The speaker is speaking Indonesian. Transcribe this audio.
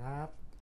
semangat